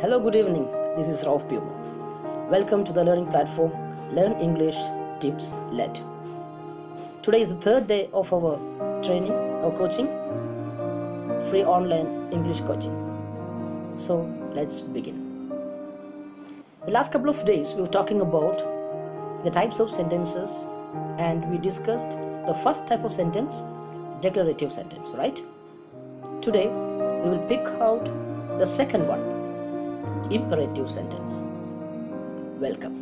Hello, good evening. This is Rauf Puma. Welcome to the learning platform Learn English Tips Let. Today is the third day of our training or coaching, free online English coaching. So let's begin. The last couple of days we were talking about the types of sentences and we discussed the first type of sentence, declarative sentence, right? Today we will pick out the second one, imperative sentence welcome.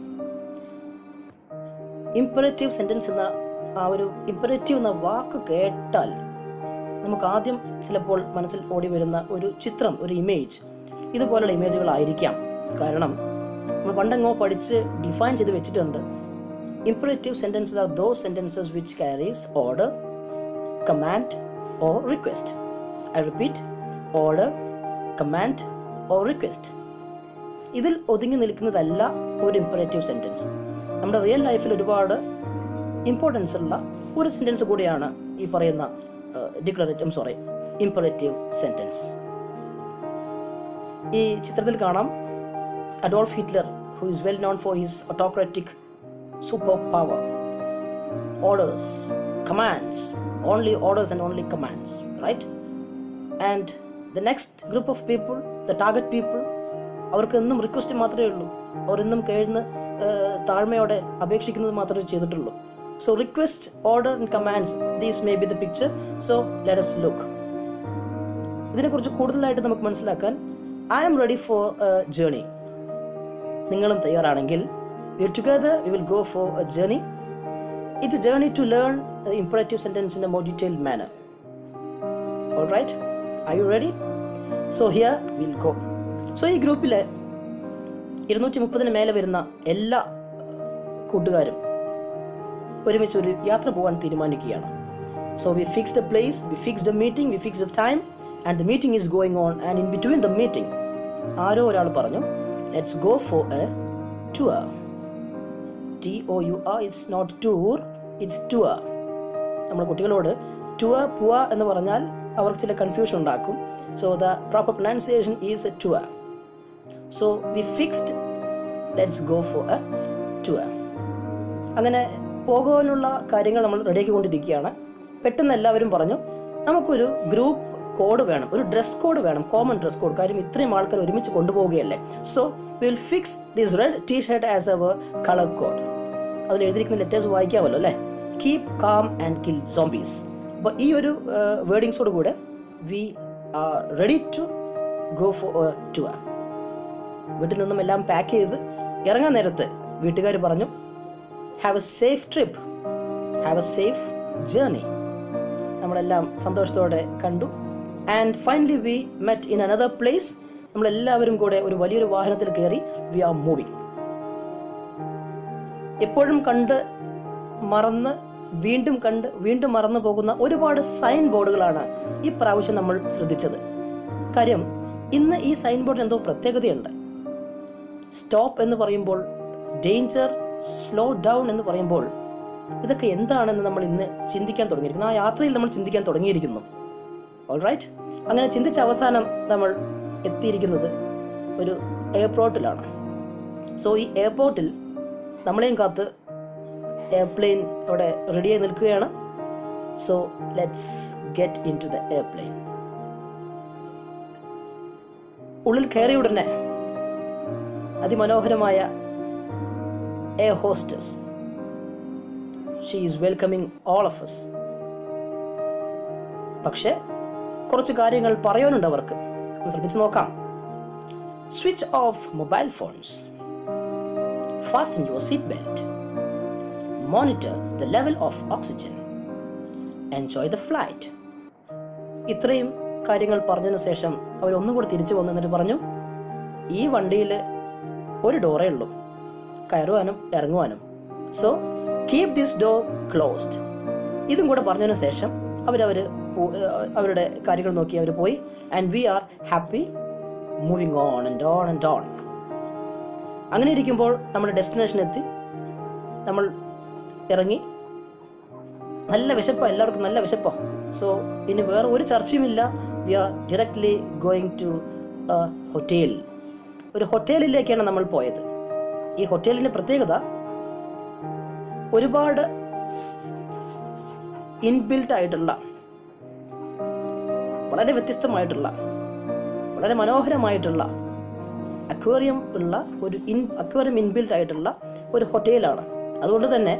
Imperative sentence എന്ന ആ ഒരു imperative എന്ന വാക്ക് കേട്ടാൽ നമുക്ക് ആദ്യം ചിലപ്പോൾ മനസ്സിൽ ഓടി വരുന്ന ഒരു ചിത്രം ഒരു ഇമേജ് ഇതുപോലുള്ള ഇമേജുകളായിരിക്കാം കാരണം നമ്മൾ പണ്ടെങ്ങോ പഠിച്ച് ഡിഫൈൻ ചെയ്ത് വെച്ചിട്ടുണ്ട്. Imperative sentences are those sentences which carries order command or request I repeat order command or request ഇതിൽ ഒതുങ്ങി നിൽക്കുന്നതല്ല ഒരു ഇമ്പറേറ്റീവ് സെന്റൻസ് നമ്മുടെ റിയൽ ലൈഫിൽ ഒരുപാട് ഇമ്പോർട്ടൻസ് ഉള്ള ഒരു സെന്റൻസ് കൂടിയാണ് ഈ പറയുന്ന ഡിക്ലറേറ്റീവ് സോറി ഇമ്പറേറ്റീവ് സെന്റൻസ് ഈ ചിത്രത്തിൽ കാണാം Adolf Hitler who is well known for his autocratic super power orders commands only orders and only commands right and the next group of people the target people അവർക്ക് എന്നും request മാത്രമേ ഉള്ളൂ. അവർ എന്നും കേഴ്ന്ന് താഴ്മയോടെ അപേക്ഷിക്കുന്നത് മാത്രമേ ചെയ്തിട്ടുള്ളൂ. So request order and commands these may be the picture so let's look ഇതിനെക്കുറിച്ച് കൂടുതലായിട്ട് നമുക്ക് മനസ്സിലാക്കാൻ I am ready for journey നിങ്ങളും തയ്യാറാണെങ്കിൽ we together we will go for a journey it's a journey to learn imperative sentence in a more detail manner all right I you ready so here will go so ഈ ഗ്രൂപ്പിലെ ഇരുന്നൂറ്റി മുപ്പതിന് മേലെ വരുന്ന എല്ലാ കൂട്ടുകാരും ഒരുമിച്ച് ഒരു യാത്ര പോകാൻ തീരുമാനിക്കുകയാണ്. So we fix the place we fix the meeting we fix the time and the meeting is going on and in between the meeting ആരോ ഒരാൾ പറഞ്ഞു let's go for a tour T O U R it's not tour it's tour നമ്മൾ കുട്ടികളോട് ടുവ പുവ എന്ന് പറഞ്ഞാൽ അവർക്ക് ചില confusion ഉണ്ടാക്കും. So the proper pronunciation is a tour so we fixed let's go for a tour അങ്ങനെ പോകാനുള്ള കാര്യങ്ങൾ നമ്മൾ റെഡിയാക്കി കൊണ്ടിരിക്കുകയാണ്. പെട്ടെന്ന് എല്ലാവരും പറഞ്ഞു നമുക്കൊരു ഗ്രൂപ്പ് കോഡ് വേണം ഒരു ഡ്രസ് കോഡ് വേണം കോമൺ ഡ്രസ് കോഡ് കാര്യം ഇത്രയും ആൾക്കാർ ഒരുമിച്ച് കൊണ്ടുപോവുകയല്ലേ? So will fix this red T shirt as our colour code അതിൽ എഴുതിയിരിക്കുന്ന ലെറ്റേഴ്സ് വായിക്കാമല്ലോ അല്ലേ? Keep calm and kill zombies അപ്പോൾ ഈ ഒരു വേർഡിങ്സോട് കൂടെ we are ready to go for to വീട്ടിൽ നിന്നും എല്ലാം പാക്ക് ചെയ്ത് ഇറങ്ങാൻ നേരത്ത് വീട്ടുകാർ പറഞ്ഞു have a safe trip have a safe journey നമ്മളെല്ലാം സന്തോഷത്തോടെ കണ്ടു. And finally we met in another place നമ്മളെല്ലാവരും കൂടെ ഒരു വലിയൊരു വാഹനത്തിൽ കയറി വി ആർ മൂവിങ് എപ്പോഴും കണ്ട് മറന്ന് വീണ്ടും കണ്ട് വീണ്ടും മറന്നു പോകുന്ന ഒരുപാട് സൈൻ ബോർഡുകളാണ് ഈ പ്രാവശ്യം നമ്മൾ ശ്രദ്ധിച്ചത്. കാര്യം ഇന്ന് ഈ സൈൻ ബോർഡിന് എന്തോ പ്രത്യേകതയുണ്ട്. സ്റ്റോപ്പ് എന്ന് പറയുമ്പോൾ ഡേഞ്ചർ സ്ലോ ഡൗൺ എന്ന് പറയുമ്പോൾ ഇതൊക്കെ എന്താണെന്ന് നമ്മൾ ഇന്ന് ചിന്തിക്കാൻ തുടങ്ങിയിരിക്കുന്നു. ആ യാത്രയിൽ നമ്മൾ ചിന്തിക്കാൻ തുടങ്ങിയിരിക്കുന്നു. ഓൾ റൈറ്റ് അങ്ങനെ ചിന്തിച്ച അവസാനം നമ്മൾ എത്തിയിരിക്കുന്നത് ഒരു എയർപോർട്ടിലാണ്. സോ ഈ എയർപോർട്ടിൽ നമ്മളെയും കാത്ത് എയർപ്ലെയിൻ അവിടെ റെഡിയായി നിൽക്കുകയാണ്. So let's get in to the airplane ഉള്ളിൽ കയറിയ ഉടനെ അതിമനോഹരമായ a hostess. She is welcoming all of us പക്ഷെ കുറച്ച് കാര്യങ്ങൾ പറയാനുണ്ട് അവർക്ക്. ശ്രദ്ധിച്ചു നോക്കാം. Switch off mobile phones your seat belt monitor the level of oxygen enjoy the flight ഇത്രയും കാര്യങ്ങൾ പറഞ്ഞതിനു ശേഷം അവരൊന്നും കൂടി തിരിച്ചു വന്നു എന്നിട്ട് പറഞ്ഞു ഈ വണ്ടിയിൽ ഒരു ഡോറേ ഉള്ളൂ. കയറുവാനും ഇറങ്ങുവാനും. So keep this door closed ഇതും കൂടെ പറഞ്ഞതിന് ശേഷം അവരവർ അവരുടെ കാര്യങ്ങൾ നോക്കി അവർ പോയി. And we are happy moving on and on and on അങ്ങനെ ഇരിക്കുമ്പോൾ നമ്മുടെ ഡെസ്റ്റിനേഷൻ എത്തി. നമ്മൾ ഇറങ്ങി. നല്ല വിശപ്പാണ് എല്ലാവർക്കും നല്ല വിശപ്പാണ് സോ ഇനി വേറെ ഒരു ചർച്ചയുമില്ല. We are directly going to hotel ഒരു ഹോട്ടലിലേക്കാണ് നമ്മൾ പോയത്. ഈ ഹോട്ടലിന്റെ പ്രത്യേകത ഒരുപാട് ഇൻബിൽറ്റ് ആയിട്ടുള്ള വളരെ വ്യത്യസ്തമായിട്ടുള്ള വളരെ മനോഹരമായിട്ടുള്ള അക്വേറിയം ഉള്ള ഒരു ഇൻ അക്വേറിയം ഇൻബിൽറ്റ് ആയിട്ടുള്ള ഒരു ഹോട്ടലാണ്. അതുകൊണ്ട് തന്നെ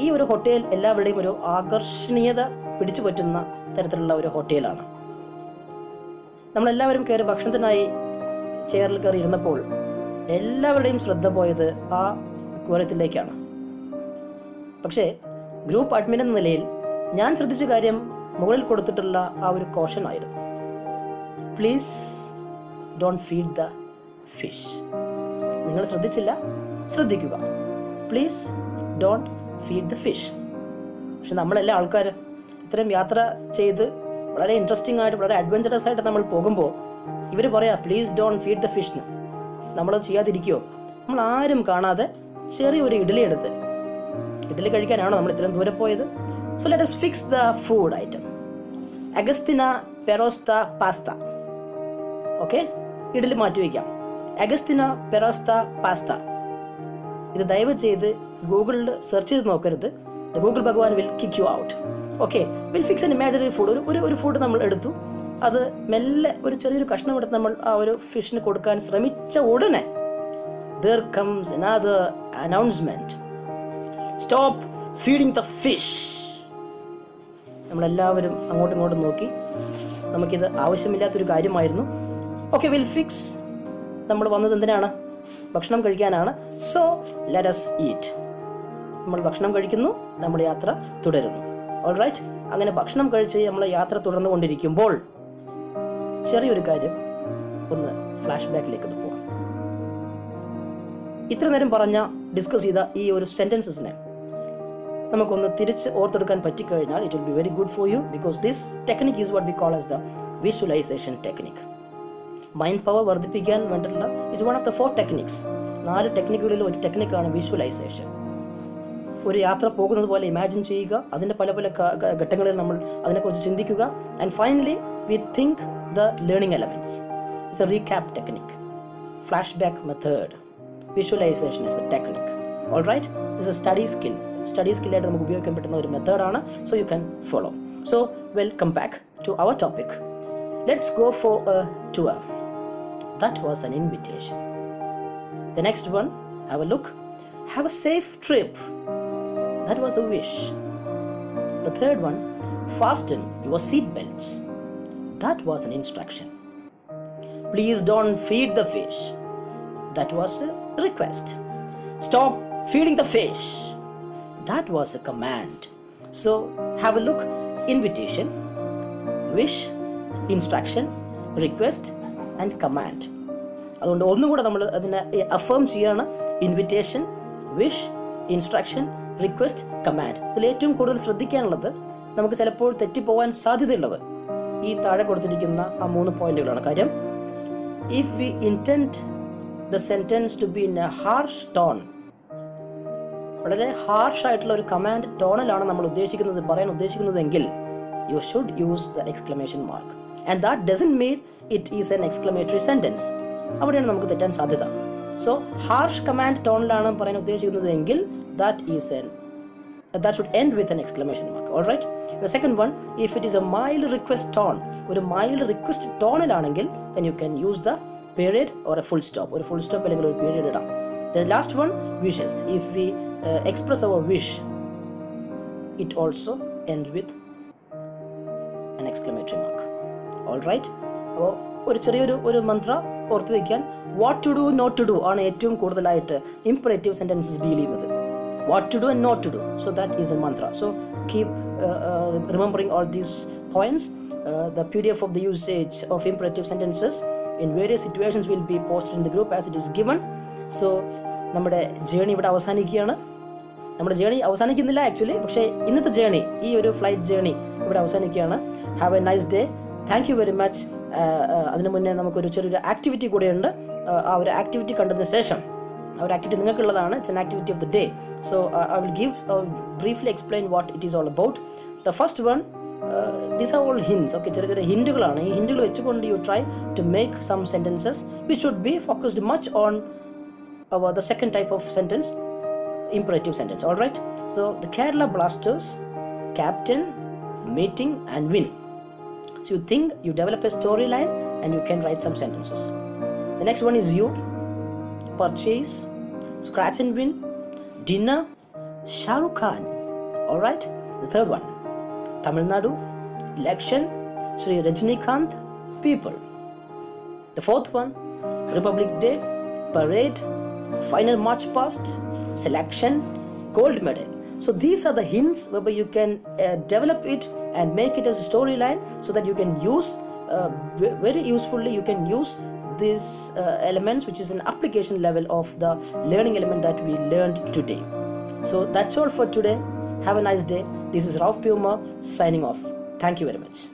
ഈ ഒരു ഹോട്ടൽ എല്ലാവരുടെയും ഒരു ആകർഷണീയത പിടിച്ചു പറ്റുന്ന തരത്തിലുള്ള ഒരു ഹോട്ടലാണ്. നമ്മളെല്ലാവരും കയറി ഭക്ഷണത്തിനായി ചെയറിൽ കയറി ഇരുന്നപ്പോൾ എല്ലാവരുടെയും ശ്രദ്ധ പോയത് ആ അക്വേറിയത്തിലേക്കാണ്. പക്ഷേ ഗ്രൂപ്പ് അഡ്മിൻ എന്ന നിലയിൽ ഞാൻ ശ്രദ്ധിച്ച കാര്യം മുകളിൽ കൊടുത്തിട്ടുള്ള ആ ഒരു കോഷൻ ആയിരുന്നു. Please don't feed the fish നിങ്ങൾ ശ്രദ്ധിച്ചില്ല? ശ്രദ്ധിക്കുക. Please don't feed the fish പക്ഷെ നമ്മളെല്ലാ ആൾക്കാർ ഇത്രയും യാത്ര ചെയ്ത് വളരെ ഇൻട്രസ്റ്റിംഗ് ആയിട്ട് വളരെ അഡ്വഞ്ചറസ് ആയിട്ട് നമ്മൾ പോകുമ്പോൾ ഇവർ പറയാ please don't feed the fish നമ്മൾ ചെയ്യാതിരിക്കുമോ നമ്മൾ ആരും കാണാതെ ചെറിയൊരു ഇഡലി എടുത്ത് ഇഡലി കഴിക്കാനാണോ നമ്മൾ ഇത്രയും ദൂരെ പോയത്? So let us fix the food item അഗസ്തിന പെറോസ്ത പാസ്ത. ഓക്കെ ഇഡലി മാറ്റി വയ്ക്കാം അഗസ്തിന പെറോസ്ത പാസ്ത. ഇത് ദയവ് ചെയ്ത് ഗൂഗിളിൽ സെർച്ച് ചെയ്ത് നോക്കരുത്. ഗൂഗിൾ ഭഗവാൻ will kick you out okay will fix an imaginary food ഒരു ഒരു ഫുഡ് നമ്മൾ എടുത്തു. അത് മെല്ലെ ഒരു ചെറിയൊരു കഷ്ണം എടുത്ത് നമ്മൾ ആ ഒരു ഫിഷിന് കൊടുക്കാൻ ശ്രമിച്ച ഉടനെ comes announcement stop feeding the fish നമ്മളെല്ലാവരും അങ്ങോട്ടും ഇങ്ങോട്ടും നോക്കി. നമുക്കിത് ആവശ്യമില്ലാത്തൊരു കാര്യമായിരുന്നു. ഓക്കെ വിൽ ഫിക്സ് നമ്മൾ വന്നത് എന്തിനാണ്? ഭക്ഷണം കഴിക്കാനാണ്. സോ ലെറ്റ് അസ് ഈറ്റ് നമ്മൾ ഭക്ഷണം കഴിക്കുന്നു നമ്മുടെ യാത്ര തുടരുന്നു. ഓൾറൈറ്റ് അങ്ങനെ ഭക്ഷണം കഴിച്ച് നമ്മൾ യാത്ര തുടർന്നുകൊണ്ടിരിക്കുമ്പോൾ ചെറിയൊരു കാര്യം. ഒന്ന് ഫ്ലാഷ് ബാക്കിലേക്ക് ഒന്ന് പോവാം. ഇത്ര നേരം പറഞ്ഞ ഡിസ്കസ് ചെയ്ത ഈ ഒരു സെന്റൻസസിനെ നമുക്കൊന്ന് തിരിച്ച് ഓർത്തെടുക്കാൻ പറ്റിക്കഴിഞ്ഞാൽ it will be very good for you because this technique is what we call as the visualisation technique mind power വർദ്ധിപ്പിക്കാൻ വേണ്ടിയിട്ടുള്ള it's one of the four techniques നാല് ടെക്നിക്കുകളിൽ ഒരു ടെക്നിക്കാണ് വിഷ്വലൈസേഷൻ ഒരു യാത്ര പോകുന്നത് പോലെ ഇമാജിൻ ചെയ്യുക അതിന്റെ പല പല ഘട്ടങ്ങളിൽ നമ്മൾ അതിനെക്കുറിച്ച് ചിന്തിക്കുക. And finally we think the learning elements it's a recap technique flash back method visualisation is a technique all right this a study skill study സ്കില്ലായിട്ട് നമുക്ക് ഉപയോഗിക്കാൻ പറ്റുന്ന ഒരു മെത്തേഡാണ് so you can follow so welcome back to our topic let's go for a tour that was an invitation The next one, have a look. Have a safe trip. That was a wish. The third one, fasten your seat belts. That was an instruction. Please don't feed the fish. That was a request. Stop feeding the fish. That was a command. So, have a look. Invitation, wish, instruction, request, and command. അതുകൊണ്ട് ഒന്നും കൂടെ നമ്മൾ അതിനെ affirm ചെയ്യാണ് invitation wish instruction request command ഇതിൽ ഏറ്റവും കൂടുതൽ ശ്രദ്ധിക്കാനുള്ളത് നമുക്ക് ചിലപ്പോൾ തെറ്റിപ്പോവാൻ സാധ്യതയുള്ളത് ഈ താഴെ കൊടുത്തിരിക്കുന്ന ആ മൂന്ന് പോയിന്റുകളാണ്. കാര്യം if we intend the sentence to be in a harsh tone വളരെ ഹാർഷ് ആയിട്ടുള്ള ഒരു കമാൻഡ് ടോണിലാണ് നമ്മൾ ഉദ്ദേശിക്കുന്നത് പറയാൻ ഉദ്ദേശിക്കുന്നതെങ്കിൽ you should use the exclamation mark and that doesn't mean it is an exclamatory sentence അവിടെയാണ് നമുക്ക് തെറ്റാൻ സാധ്യത. സോ ഹാർഷ് കമാൻഡ് ടോണിലാണ് പറയാൻ ഉദ്ദേശിക്കുന്നത് എങ്കിൽ that is an that should end with an exclamation mark all right? The second one if it is a mild request tone ഒരു mild request ടോണിലാണെങ്കിൽ then you can use the period or a full stop ഒരു full stop അല്ലെങ്കിൽ ഒരു period ഇടാം last one wishes if we uh, express our wish it also ends with an exclamatory mark all right അപ്പോൾ ഒരു ചെറിയൊരു ഒരു മന്ത്ര ഓർത്ത് വയ്ക്കാൻ what to do not to do ആണ് ഏറ്റവും കൂടുതലായിട്ട് ഇംപറേറ്റീവ് സെന്റൻസസ് ഡീൽ ചെയ്യുന്നത് do and not to do. So that is a mantra. So keep uh, uh, remembering all these points. Uh, the PDF of the usage of imperative sentences in various situations will be posted in the group as it is given. So നമ്മുടെ journey ഇവിടെ അവസാനിക്കുകയാണ് നമ്മുടെ journey അവസാനിക്കുന്നില്ല actually പക്ഷേ ഇന്നത്തെ journey ഈ ഒരു flight journey ഇവിടെ അവസാനിക്കുകയാണ് have a nice day thank you very much അതിനു മുന്നേ നമുക്കൊരു ചെറിയൊരു ആക്ടിവിറ്റി കൂടെയുണ്ട് Uh, ആ ഒരു ആക്ടിവിറ്റി കണ്ടതിന് ശേഷം ഒരു activity നിങ്ങൾക്കുള്ളതാണ് it's an activity of the day so I will give briefly explain what it is all about the first one these are all hints okay ചെറിയ ചെറിയ ഹിൻറ്റുകളാണ് ഈ ഹിൻറ്റുകൾ വെച്ചുകൊണ്ട് you try to make some sentences which should be focused much on our the second type of sentence imperative sentence all right so the kerala blasters captain meeting and win so you think you develop a storyline and you can write some sentences the next one is you purchase scratch and win dinner shah rukh khan. All right the third one. Tamil nadu election sri rajnikant people. The fourth one republic day parade final march past selection gold medal. So these are the hints whereby you can uh, develop it and make it as a storyline so that you can use uh, very usefully you can use these uh, elements which is an application level of the learning element that we learned today. So that's all for today. Have a nice day. This is ralph puma signing off. Thank you very much